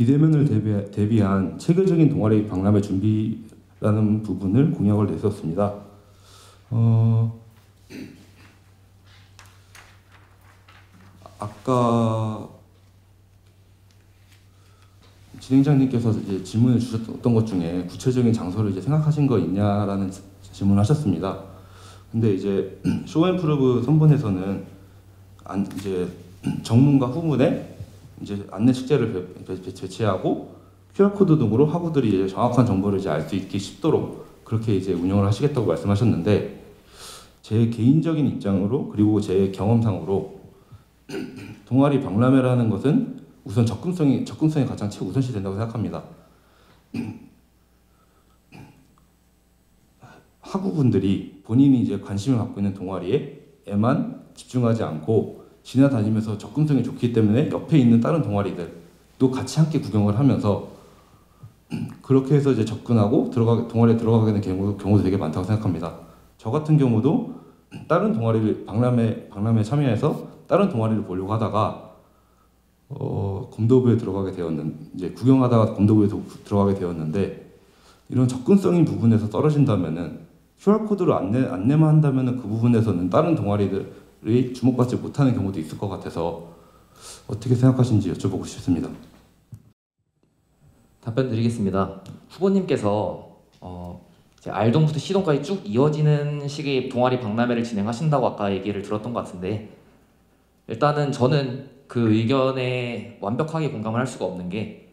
비대면을 대비, 대비한 체계적인 동아리 박람회 준비라는 부분을 공약을 냈었습니다. 어, 아까 진행자님께서 이제 질문을 주셨던 것 중에 구체적인 장소를 이제 생각하신 거 있냐라는 질문을 하셨습니다. 근데 이제 쇼앤프루브 선본에서는 안, 이제 정문과 후문에 이제 안내 배- 배치하고 QR 코드 등으로 학우들이 정확한 정보를 이제 알 수 있게 쉽도록 그렇게 이제 운영을 하시겠다고 말씀하셨는데 제 개인적인 입장으로 그리고 제 경험상으로 동아리 박람회라는 것은 우선 접근성이 접근성이 가장 최우선시 된다고 생각합니다. 학우분들이 본인이 이제 관심을 갖고 있는 동아리에만 집중하지 않고 지나다니면서 접근성이 좋기 때문에 옆에 있는 다른 동아리들도 같이 함께 구경을 하면서 그렇게 해서 이제 접근하고 들어가 동아리에 들어가게 되는 경우, 경우도 되게 많다고 생각합니다. 저 같은 경우도 다른 동아리를 박람회 박람회 참여해서 다른 동아리를 보려고 하다가 어, 검도부에 들어가게 되었는 이제 구경하다가 검도부에 도- 들어가게 되었는데 이런 접근성인 부분에서 떨어진다면은 QR 코드로 안내 안내만 한다면은 그 부분에서는 다른 동아리들 이 주목받지 못하는 경우도 있을 것 같아서 어떻게 생각하시는지 여쭤보고 싶습니다. 답변 드리겠습니다. 후보님께서 어, 이제 R동부터 C동까지 쭉 이어지는 식의 동아리 박람회를 진행하신다고 아까 얘기를 들었던 것 같은데 일단은 저는 그 의견에 완벽하게 공감을 할 수가 없는 게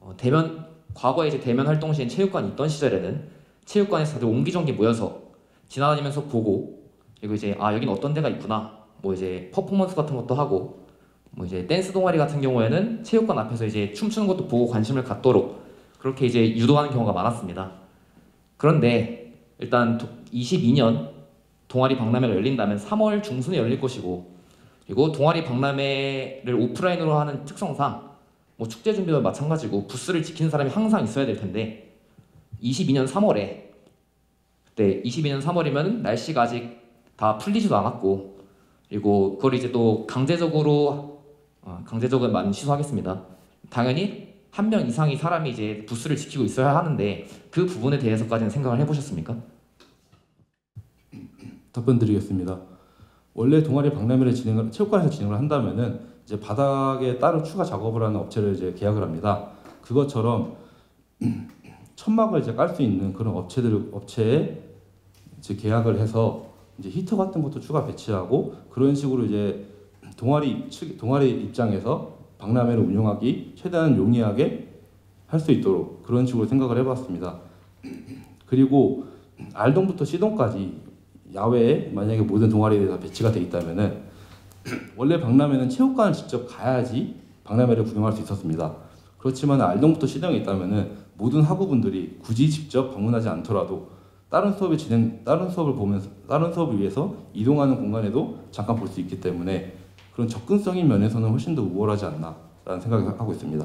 어, 대면 과거에 이제 대면 활동 시엔 체육관이 있던 시절에는 체육관에서 다들 옹기종기 모여서 지나다니면서 보고 그리고 이제 아 여긴 어떤 데가 있구나 뭐 이제 퍼포먼스 같은 것도 하고 뭐 이제 댄스 동아리 같은 경우에는 체육관 앞에서 이제 춤추는 것도 보고 관심을 갖도록 그렇게 이제 유도하는 경우가 많았습니다. 그런데 일단 22년 동아리 박람회가 열린다면 3월 중순에 열릴 것이고 그리고 동아리 박람회를 오프라인으로 하는 특성상 뭐 축제 준비도 마찬가지고 부스를 지키는 사람이 항상 있어야 될 텐데 22년 3월에 그때 22년 3월이면 날씨가 아직 다 풀리지도 않았고 그리고 그걸 이제 또 강제적으로 어, 강제적으로 많이 취소하겠습니다. 당연히 한 명 이상의 사람이 이제 부스를 지키고 있어야 하는데 그 부분에 대해서까지는 생각을 해보셨습니까? 답변 드리겠습니다. 원래 동아리 박람회를 진행을 체육관에서 진행을 한다면은 이제 바닥에 따로 추가 작업을 하는 업체를 이제 계약을 합니다. 그것처럼 천막을 이제 깔 수 있는 그런 업체들 업체에 이제 계약을 해서 이제 히터 같은 것도 추가 배치하고 그런 식으로 이제 동아리 측 동아리 입장에서 박람회를 운영하기 최대한 용이하게 할 수 있도록 그런 식으로 생각을 해봤습니다. 그리고 R동부터 C동까지 야외에 만약에 모든 동아리들이 다 배치가 돼 있다면은 원래 박람회는 체육관을 직접 가야지 박람회를 구경할 수 있었습니다. 그렇지만 R동부터 C동에 있다면은 모든 학우분들이 굳이 직접 방문하지 않더라도 다른 수업이 진행 다른 수업을 보면서 다른 수업을 위해서 이동하는 공간에도 잠깐 볼 수 있기 때문에 그런 접근성인 면에서는 훨씬 더 우월하지 않나라는 생각을 하고 있습니다.